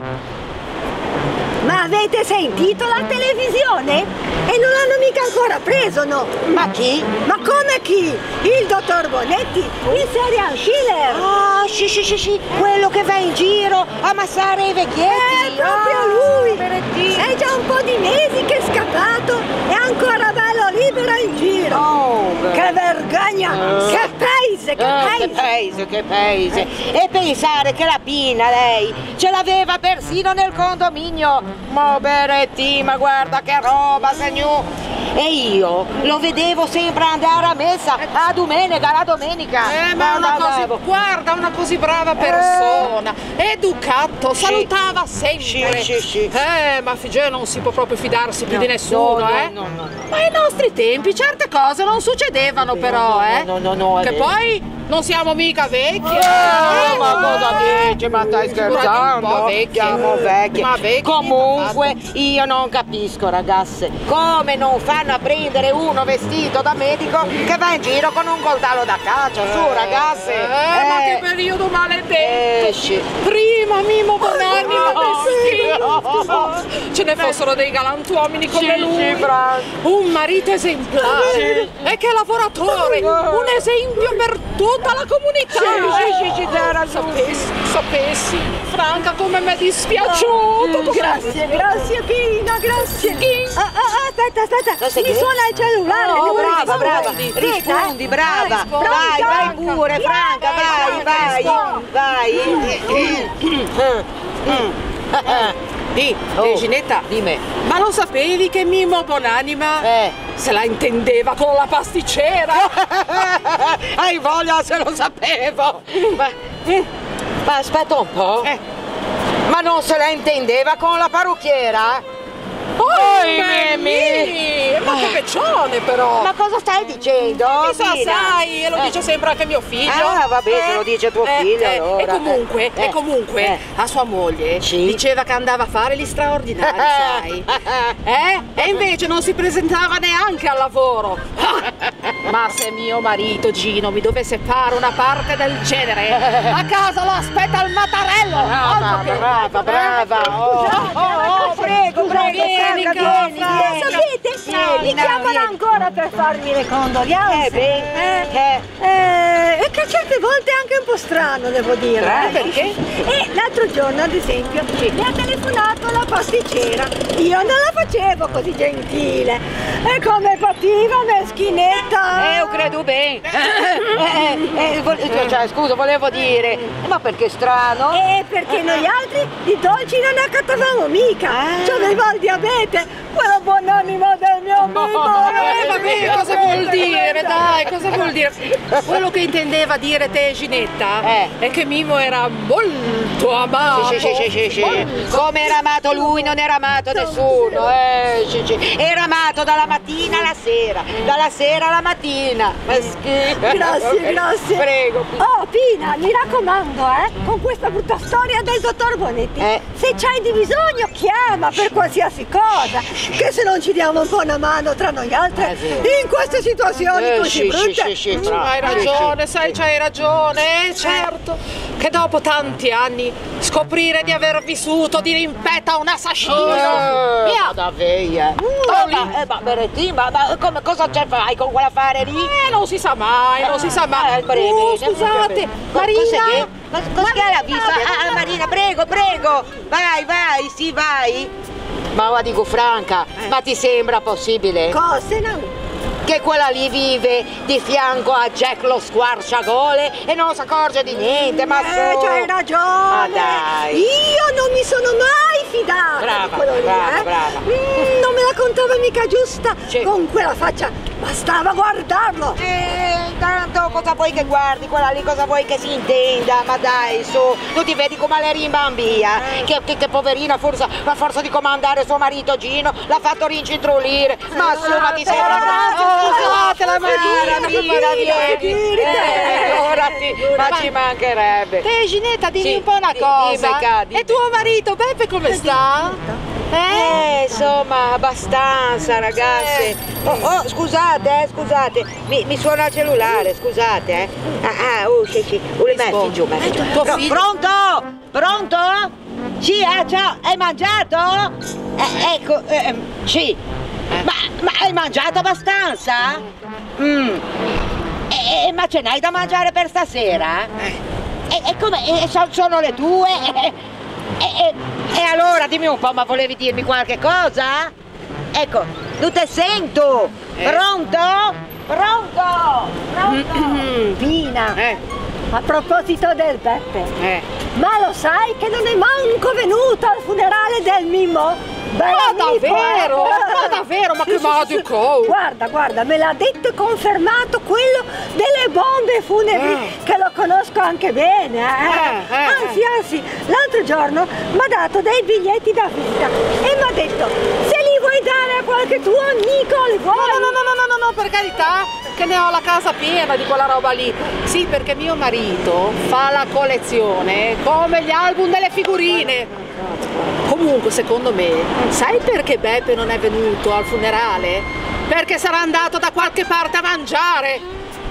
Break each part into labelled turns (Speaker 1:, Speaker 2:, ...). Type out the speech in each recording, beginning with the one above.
Speaker 1: Ma avete sentito la televisione? E non l'hanno mica ancora preso, no?
Speaker 2: Ma chi?
Speaker 1: Ma come chi? Il dottor Bonetti, il serial killer!
Speaker 2: Ah, sì, sì, sì, sì, quello che va in giro a massare i vecchietti.
Speaker 1: È proprio
Speaker 2: Ah,
Speaker 1: lui!
Speaker 2: Berettino.
Speaker 1: È già un po' di mesi che è scappato e ancora bello libero in giro!
Speaker 2: Oh.
Speaker 1: Che vergogna!
Speaker 2: Eh.
Speaker 1: Che paese, che
Speaker 2: Ah, che
Speaker 1: paese!
Speaker 2: paese, che paese! E pensare che la Pina, lei, ce l'aveva persino nel condominio! Ma Beretti, ma guarda che roba, signor! E io lo vedevo sempre andare a messa a domenica, la domenica!
Speaker 3: Eh, ma una così, guarda, una così brava persona, educato, salutava sempre.
Speaker 2: Sì, sì, sì.
Speaker 3: Eh, ma Figè non si può proprio fidarsi più
Speaker 2: No,
Speaker 3: di nessuno,
Speaker 2: no,
Speaker 3: eh.
Speaker 2: no, no, no.
Speaker 3: Ma ai nostri tempi certe cose non succedevano però, eh.
Speaker 2: no, no, no,
Speaker 3: che poi non siamo mica vecchi.
Speaker 2: Eh,
Speaker 3: eh.
Speaker 2: ma cosa dici? Ma stai scherzando?
Speaker 3: Vecchi.
Speaker 2: Siamo vecchi.
Speaker 3: Ma vecchi.
Speaker 2: Comunque io non capisco ragazze come non fanno a prendere uno vestito da medico che va in giro con un coltello da caccia, su ragazze.
Speaker 3: Eh, ma che periodo maledetto!
Speaker 2: Esci.
Speaker 3: Prima Mimo Bonanni,
Speaker 2: no,
Speaker 3: ma che schifo! Ce ne fossero dei galantuomini come lui. Un marito esemplare e che lavoratore, un esempio per tutta la comunità. Sapessi, sapessi, Franca, come mi è dispiaciuto. come-
Speaker 1: Grazie, grazie Pina, grazie! Ah, ah, aspetta, aspetta! Mi suona il cellulare!
Speaker 2: Oh, brava, brava,
Speaker 1: rispondere.
Speaker 2: rispondi,
Speaker 1: eh.
Speaker 2: brava, vai, vai pure, Franca, vai, vai, vai.
Speaker 3: Di,
Speaker 2: Oh,
Speaker 3: di, Ginetta,
Speaker 2: Dimmi.
Speaker 3: ma lo sapevi che Mimo Bonanima
Speaker 2: Eh.
Speaker 3: se la intendeva con la pasticcera?
Speaker 2: Hai voglia se lo sapevo! Ma, ma aspetta un po'.
Speaker 3: Eh.
Speaker 2: Ma non se la intendeva con la parrucchiera?
Speaker 3: Oh,
Speaker 2: Mimì!
Speaker 3: Ma che peccione però!
Speaker 2: Ma cosa stai dicendo?
Speaker 3: Chissà,
Speaker 2: Pina?
Speaker 3: sai, e lo
Speaker 2: Eh.
Speaker 3: dice sempre anche mio figlio.
Speaker 2: Ah, vabbè, se lo dice tuo figlio,
Speaker 3: eh,
Speaker 2: allora.
Speaker 3: E comunque,
Speaker 2: Eh,
Speaker 3: e comunque,
Speaker 2: eh.
Speaker 3: a sua moglie
Speaker 2: Sì.
Speaker 3: diceva che andava a fare gli straordinari, sai. Eh? E invece non si presentava neanche al lavoro. Ma se mio marito Gino mi dovesse fare una parte del genere, a casa lo aspetta il mattarello.
Speaker 2: Brava, brava, brava. Oh, oh, oh,
Speaker 1: per farmi le condoglianze.
Speaker 2: Eh, beh, eh.
Speaker 1: Eh, e che certe volte è anche un po' strano, devo dire.
Speaker 2: Eh,
Speaker 1: eh.
Speaker 3: perché?
Speaker 1: E giorno, ad esempio, mi ha telefonato la pasticcera. Io non la facevo così gentile. E come pativa, meschinetta.
Speaker 2: Eh, io credo bene. Eh, eh, eh, vo- cioè, scusa, volevo dire, ma perché strano?
Speaker 1: E perché noi altri di dolci non ne accattavamo mica.
Speaker 2: Ah.
Speaker 1: C'aveva il diabete, quella buonanima del mio amico.
Speaker 3: Eh, vabbè, cosa vuol dire? Dai, cosa vuol dire? Quello che intendeva dire te, Ginetta,
Speaker 2: Eh.
Speaker 3: è che Mimo era molto amato.
Speaker 2: Sì, sì, sì, sì, sì. Come era amato lui, non era amato nessuno. Eh, sì, sì. Era amato dalla mattina alla sera, dalla sera alla mattina. Ma schifo.
Speaker 1: Grazie, grazie.
Speaker 2: Prego.
Speaker 1: Oh, Pina, mi raccomando, eh, con questa brutta storia del dottor Bonetti,
Speaker 2: Eh.
Speaker 1: se c'hai di bisogno chiama per qualsiasi cosa, che se non ci diamo un po' una mano tra noi altre,
Speaker 2: Eh, sì.
Speaker 1: in queste situazioni
Speaker 2: Eh,
Speaker 1: così
Speaker 2: sì, sì,
Speaker 1: brutte.
Speaker 2: sì, sì,
Speaker 3: Mm,
Speaker 2: fra-
Speaker 3: Hai
Speaker 2: sì,
Speaker 3: ragione,
Speaker 2: sì,
Speaker 3: sai,
Speaker 2: sì.
Speaker 3: c'hai ragione, eh, certo. Che dopo tanti anni scoprire di aver vissuto di rimpeta un assassino.
Speaker 2: Eh,
Speaker 3: Via.
Speaker 2: da veia. Oh, ma, eh, ma Beretti, ma, ma come, cosa c'è fai con quell'affare lì?
Speaker 3: Eh, non si sa mai, non si sa mai.
Speaker 2: Eh,
Speaker 3: Uh, scusate, Marina.
Speaker 2: Cos'è che? Ma cos'è che l'ha vista? Ah, ah, Marina, prego, prego. Vai, vai, sì, vai. Ma ora dico Franca, ma ti sembra possibile
Speaker 1: Cose no.
Speaker 2: Che quella lì vive di fianco a Jack lo squarciagole e non si accorge di niente, ma
Speaker 1: Eh,
Speaker 2: su.
Speaker 1: c'hai ragione.
Speaker 2: Ma dai.
Speaker 1: Io non mi sono mai fidata
Speaker 2: Brava,
Speaker 1: di quello lì,
Speaker 2: brava,
Speaker 1: eh.
Speaker 2: brava.
Speaker 1: Mm, non me la contava mica giusta
Speaker 2: Sì.
Speaker 1: con quella faccia. Bastava guardarlo.
Speaker 2: Eh, tanto cosa vuoi che guardi, quella lì cosa vuoi che si intenda, ma dai su, tu ti vedi come lei rimbambia, che, che, che poverina forse a forza di comandare suo marito Gino l'ha fatto rincintrulire, ma su ma ti sembra
Speaker 1: ragazzi,
Speaker 2: scusate la
Speaker 1: figurati,
Speaker 2: Mara, Mara vieni,
Speaker 1: figurati.
Speaker 2: eh, figurati, ma ci mancherebbe.
Speaker 3: Te, Ginetta, dimmi
Speaker 2: Sì,
Speaker 3: un po' una
Speaker 2: di-
Speaker 3: cosa.
Speaker 2: Ca, dimmi.
Speaker 3: E tuo marito, Beppe, come sta? Eh?
Speaker 2: Eh, insomma, abbastanza ragazze. Oh, oh, scusate, eh, scusate, mi, mi suona il cellulare, scusate, eh. Ah, ah, oh, sì, sì, oh, metti giù, metti giù.
Speaker 3: Tuo
Speaker 2: Pro-
Speaker 3: figlio-
Speaker 2: pronto? Pronto? Sì, ah, ciao, hai mangiato? Eh, ecco, ehm, sì. Ma, ma hai mangiato abbastanza? Mm. Eh, eh, ma ce n'hai da mangiare per stasera? E, e come? E so- sono le due? E, e- e allora dimmi un po', ma volevi dirmi qualche cosa? Ecco, non te sento! Pronto? Pronto? Pronto?
Speaker 1: Pina,
Speaker 3: Eh,
Speaker 1: a proposito del Beppe,
Speaker 3: eh.
Speaker 1: ma lo sai che non è manco venuto al funerale del Mimmo? Beh,
Speaker 3: Ma
Speaker 1: amico,
Speaker 3: davvero?
Speaker 1: eh.
Speaker 3: Ma davvero? Ma che magico!
Speaker 1: Guarda, guarda, me l'ha detto e confermato quello delle bombe funebri,
Speaker 3: Eh.
Speaker 1: che lo conosco anche bene. eh.
Speaker 3: Eh, eh,
Speaker 1: anzi, anzi, l'altro giorno mi ha dato dei biglietti da visita e mi ha detto, se li vuoi dare a qualche tuo amico, li vuoi?
Speaker 3: No, no, no, no, no, no, no, per carità, che ne ho la casa piena di quella roba lì. Sì, perché mio marito fa la collezione come gli album delle figurine. Comunque, secondo me, sai perché Beppe non è venuto al funerale? Perché sarà andato da qualche parte a mangiare.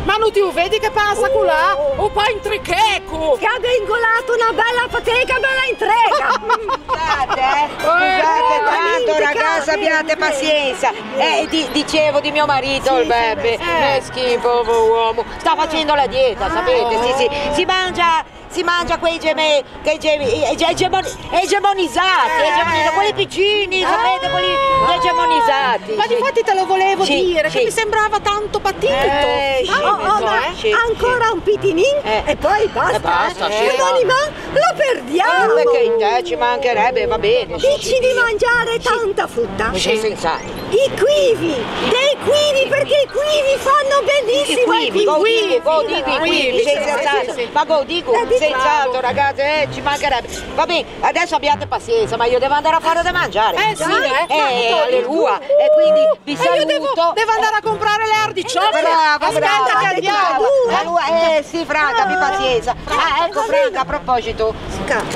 Speaker 3: Ma non ti vedi che passa là? O poi in tricheco!
Speaker 1: Che abbia ingolato una bella fateca bella entrega.
Speaker 2: Scusate, eh, scusate
Speaker 3: Eh,
Speaker 2: tanto
Speaker 1: niente,
Speaker 2: ragazzi, abbiate pazienza. Eh, di- dicevo di mio marito, il Beppe,
Speaker 3: eh.
Speaker 2: meschino povero uomo, sta facendo la dieta, sapete? Sì, sì, si mangia, si mangia quei geme, quei geme, ege- egemoni- egemonizzati, egemonizzati, quelli piccini, sapete, quelli egemonizzati.
Speaker 3: Ma
Speaker 2: sì.
Speaker 3: difatti te lo volevo
Speaker 2: Sì,
Speaker 3: dire,
Speaker 2: sì.
Speaker 3: che mi sembrava tanto patito.
Speaker 2: Eh,
Speaker 1: Oh, oh,
Speaker 2: so,
Speaker 1: ma
Speaker 2: eh,
Speaker 1: ancora un pitinin
Speaker 2: Eh.
Speaker 1: e poi basta.
Speaker 2: E basta,
Speaker 1: eh. domani ma lo perdiamo.
Speaker 2: Ah, perché in te ci mancherebbe, va bene.
Speaker 1: Dici di mangiare tanta frutta?
Speaker 2: Sì, senz'altro.
Speaker 1: I quivi, dei quivi perché i quivi fanno benissimo
Speaker 2: I quivi, godivi, godivi,
Speaker 1: dai.
Speaker 2: quivi,
Speaker 3: sì,
Speaker 2: senz'altro.
Speaker 3: sì, sì.
Speaker 2: Ma godico,
Speaker 1: Eh, dico-
Speaker 2: senz'altro, ragazzi, eh, ci mancherebbe. Va bene, adesso abbiate pazienza, ma io devo andare a fare da mangiare.
Speaker 3: Eh sì, eh.
Speaker 2: Eh,
Speaker 3: Ma-
Speaker 2: alleluia. E quindi vi
Speaker 3: E io
Speaker 2: saluto.
Speaker 3: devo, devo andare a comprare le.
Speaker 2: Brava,
Speaker 3: Aspetta
Speaker 2: brava.
Speaker 3: che andiamo.
Speaker 2: Eh, eh, sì, Franca, abbi pazienza. Ah, ecco, Franca, a proposito,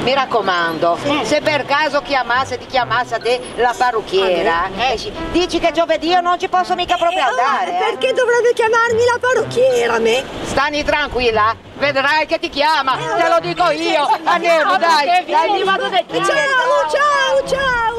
Speaker 2: mi raccomando, se per caso chiamasse, ti chiamasse a te la parrucchiera, eh, sì, dici che giovedì io non ci posso mica proprio andare. eh.
Speaker 1: Perché dovrebbe chiamarmi la parrucchiera me?
Speaker 2: Stani tranquilla, vedrai che ti chiama, te lo dico io. Andiamo, dai, dai, mi vado da
Speaker 1: Ciao, ciao, ciao.